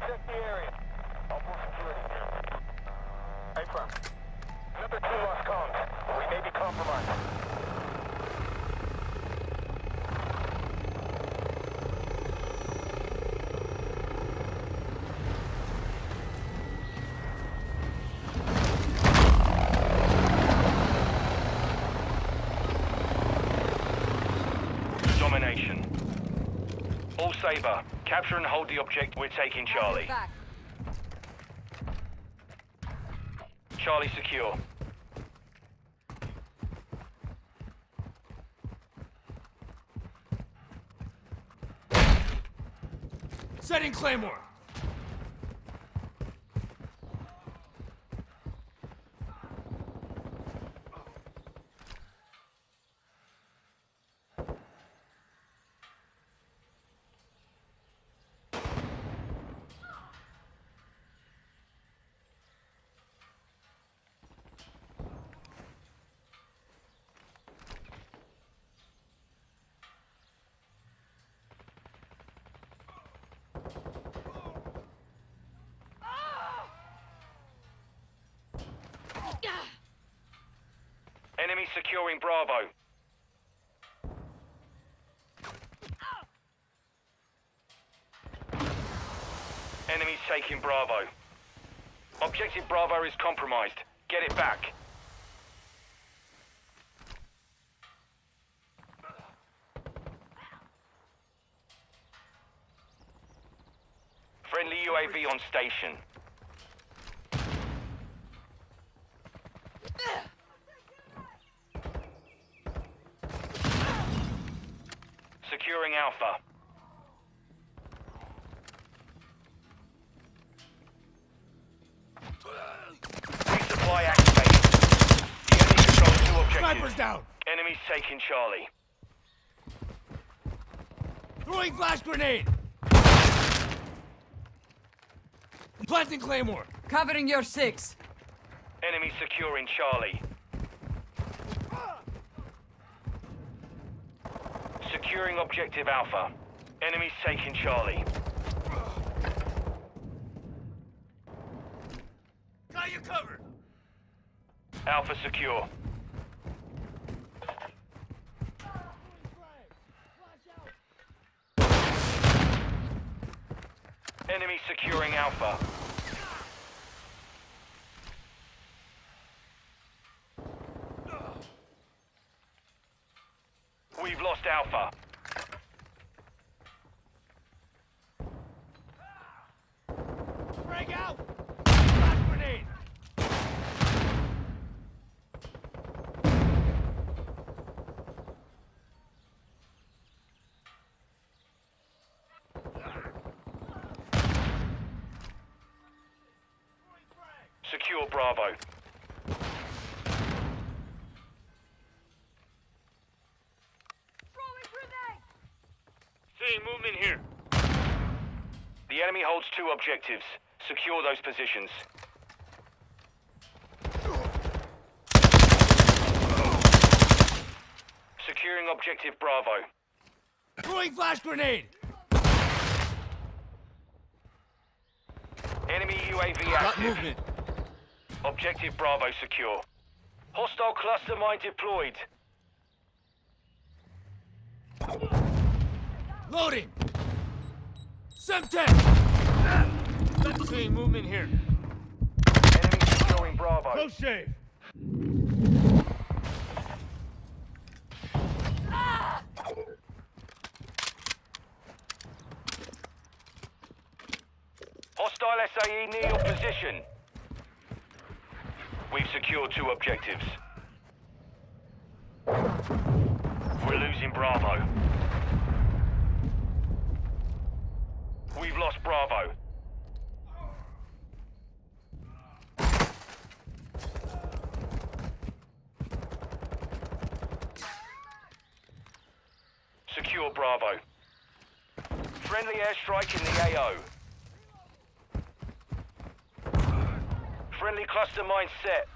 Check the area. All full security. Affirm. Number two lost comms. We may be compromised. Domination. All Saber, capture and hold the object. We're taking Charlie. Charlie secure. Setting Claymore! Enemy securing Bravo. Enemies taking Bravo. Objective Bravo is compromised. Get it back. Friendly UAV on station. Securing Alpha. Resupply activated. The enemy controls two objectives. Sniper's down! Enemies taking Charlie. Throwing flash grenade! Planting Claymore! Covering your six. Enemy securing Charlie. Securing objective Alpha. Enemies taking Charlie. Got you covered! Alpha secure. Enemy securing Alpha. We've lost Alpha. Frag out! Grenade! Secure Bravo. Seeing movement here. The enemy holds two objectives. Secure those positions. Securing objective Bravo. Throwing flash grenade! Enemy UAV Got active. movement. Objective Bravo secure. Hostile cluster mine deployed. Loading! Semtex! Seeing movement here. Enemy securing Bravo. Close shave. Hostile SAE near your position. We've secured two objectives. We're losing Bravo. We've lost Bravo. Secure Bravo. Friendly airstrike in the AO. Friendly cluster mine set.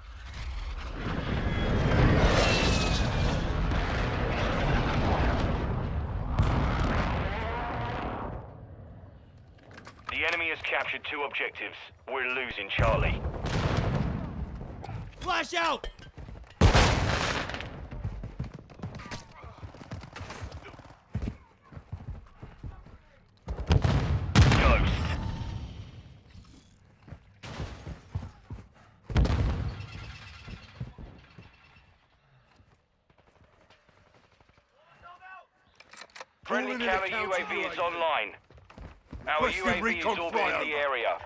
Enemy has captured two objectives. We're losing Charlie. Flash out! Friendly Calling in a counter counter UAV is online. Our Requesting UAV is orbiting flyover. the area.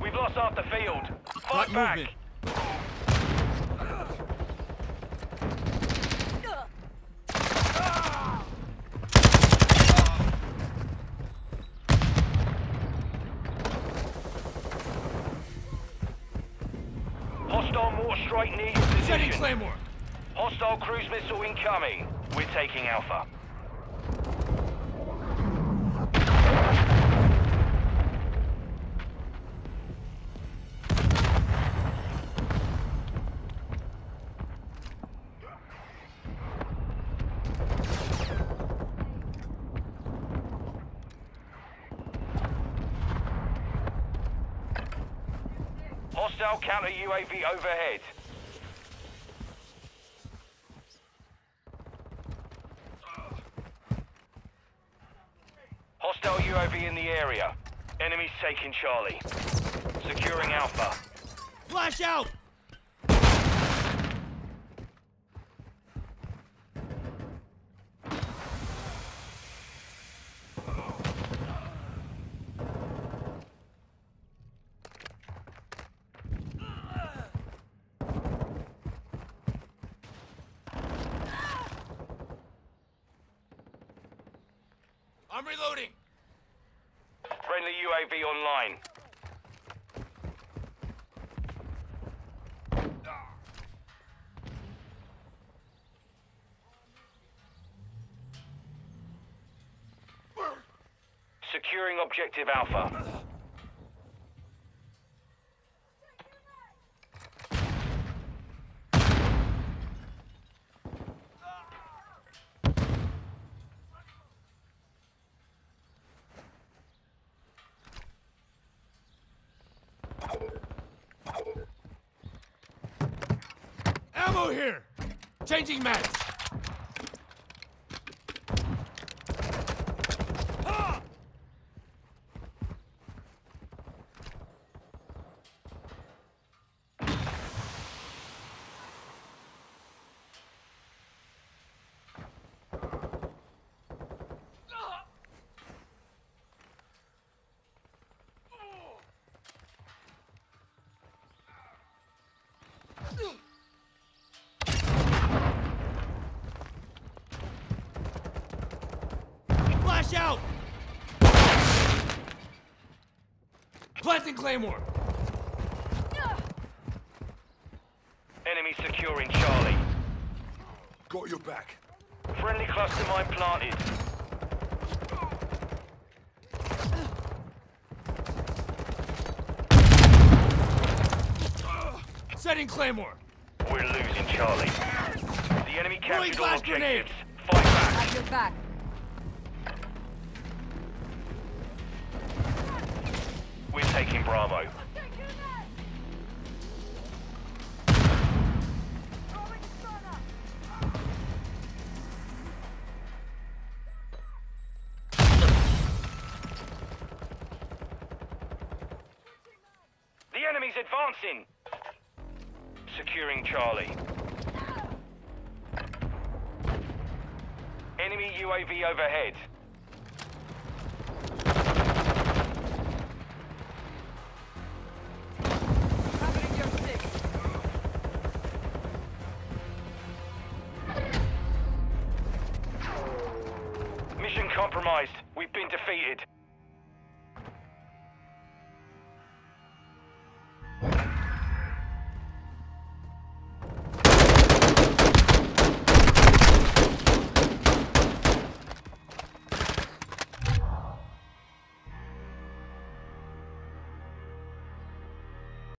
We've lost half the field. Fight back. movement. Hostile mortar strike position. Setting Claymore! Hostile cruise missile incoming. We're taking Alpha. Hostile counter UAV overhead. Hostile UAV in the area. Enemies taking Charlie. Securing Alpha. Flash out! I'm reloading! Friendly UAV online. Ah. Securing objective Alpha. Ammo here! Changing mags! Ah! Flash out! Planting Claymore! Enemy securing Charlie. Got your back. Friendly cluster mine planted. Setting Claymore! We're losing Charlie. The enemy captured all flash grenade. objectives. Fight back. We're taking Bravo. The enemy's advancing. Securing Charlie. Enemy UAV overhead.